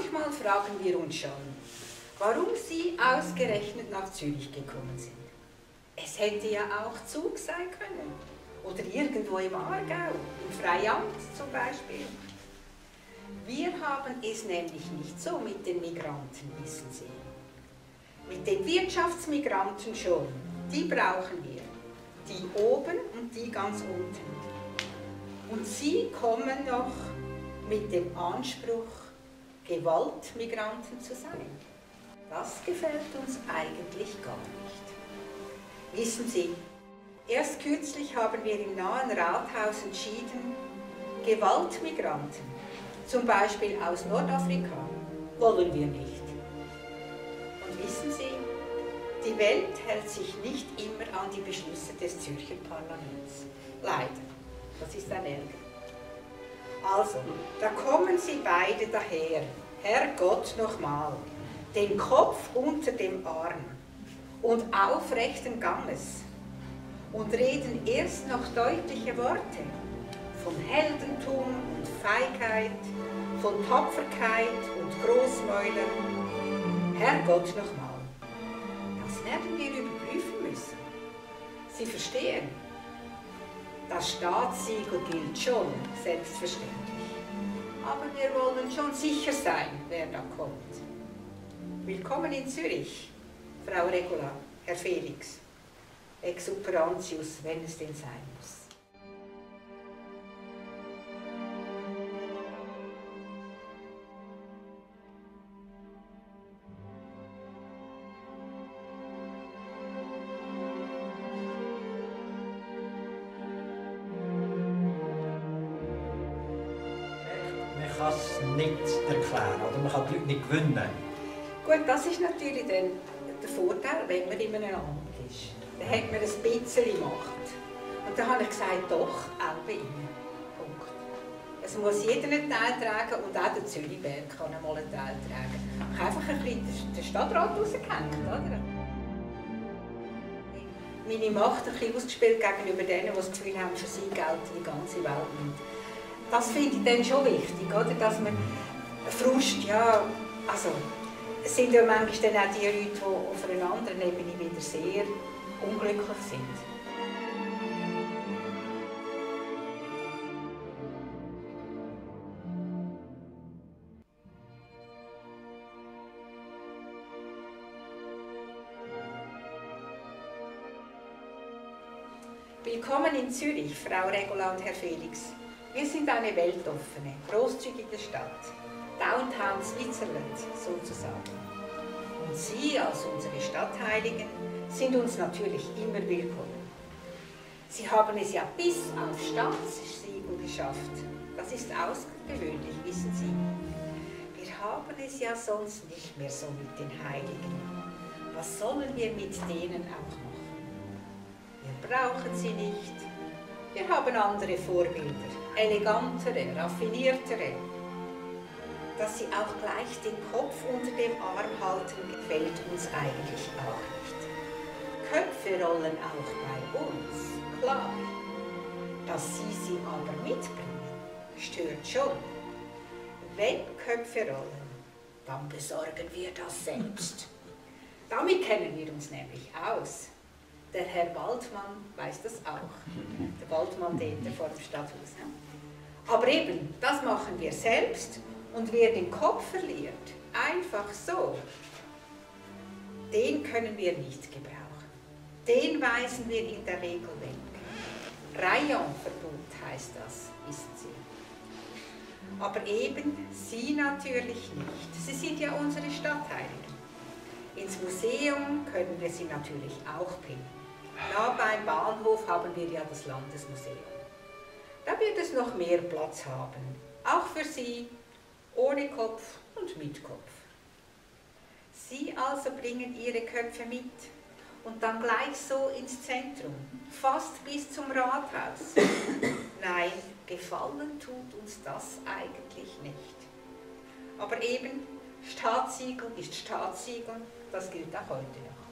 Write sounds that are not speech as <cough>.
Manchmal fragen wir uns schon, warum Sie ausgerechnet nach Zürich gekommen sind. Es hätte ja auch Zug sein können. Oder irgendwo im Aargau, im Freiamt zum Beispiel. Wir haben es nämlich nicht so mit den Migranten, wissen Sie. Mit den Wirtschaftsmigranten schon, die brauchen wir. Die oben und die ganz unten. Und sie kommen noch mit dem Anspruch, Gewaltmigranten zu sein. Das gefällt uns eigentlich gar nicht. Wissen Sie, erst kürzlich haben wir im nahen Rathaus entschieden, Gewaltmigranten, zum Beispiel aus Nordafrika, wollen wir nicht. Und wissen Sie, die Welt hält sich nicht immer an die Beschlüsse des Zürcher Parlaments. Leider. Das ist ein Ärger. Also, da kommen sie beide daher. Herrgott nochmal. Den Kopf unter dem Arm und aufrechten Ganges und reden erst noch deutliche Worte von Heldentum und Feigheit, von Tapferkeit und Großmäulern. Herrgott nochmal, das werden wir überprüfen müssen. Sie verstehen, das Staatssiegel gilt schon, selbstverständlich. Aber wir wollen schon sicher sein, wer da kommt. Willkommen in Zürich, Frau Regula, Herr Felix. Exuperantius, wenn es denn sein muss. Nicht erklären oder man kann die Leute nicht gewinnen. Gut, das ist natürlich dann der Vorteil, wenn man in einem Amt ist. Dann hat man ein bisschen Macht. Und dann habe ich gesagt, doch, auch bei Ihnen. Punkt. Es muss jeder einen Teil tragen und auch der Zürichberg kann einmal einen Teil tragen. Ich habe einfach ein bisschen den Stadtrat rausgehängt, oder? Meine Macht ein bisschen ausgespielt gegenüber denen, die das Gefühl haben, für sie gelten die ganze Welt nicht. Das finde ich dann schon wichtig, oder? dass man Frust, ja, also es sind ja manchmal dann auch die Leute, die auf einer anderen Ebene wieder sehr unglücklich sind. Willkommen in Zürich, Frau Regula und Herr Felix. Wir sind eine weltoffene, großzügige Stadt. Downtown Switzerland sozusagen. Und Sie als unsere Stadtheiligen sind uns natürlich immer willkommen. Sie haben es ja bis auf Staatssiegel geschafft. Das ist außergewöhnlich, wissen Sie. Wir haben es ja sonst nicht mehr so mit den Heiligen. Was sollen wir mit denen auch machen? Wir brauchen sie nicht. Wir haben andere Vorbilder, elegantere, raffiniertere, dass sie auch gleich den Kopf unter dem Arm halten, gefällt uns eigentlich auch nicht. Köpfe rollen auch bei uns, klar. Dass sie sie aber mitbringen, stört schon. Wenn Köpfe rollen, dann besorgen wir das selbst. Damit kennen wir uns nämlich aus. Der Herr Waldmann weiß das auch. Der Waldmann dort vor dem Stadthaus. Aber eben, das machen wir selbst und wer den Kopf verliert, einfach so, den können wir nicht gebrauchen. Den weisen wir in der Regel weg. Rayonverbot heißt das, wissen Sie. Aber eben Sie natürlich nicht. Sie sind ja unsere Stadtheiligen. Können wir Sie natürlich auch bringen. Na, beim Bahnhof haben wir ja das Landesmuseum. Da wird es noch mehr Platz haben, auch für Sie ohne Kopf und mit Kopf. Sie also bringen ihre Köpfe mit und dann gleich so ins Zentrum, fast bis zum Rathaus. <coughs> Nein, gefallen tut uns das eigentlich nicht. Aber eben, Staatssiegel ist Staatssiegel, das gilt auch heute noch.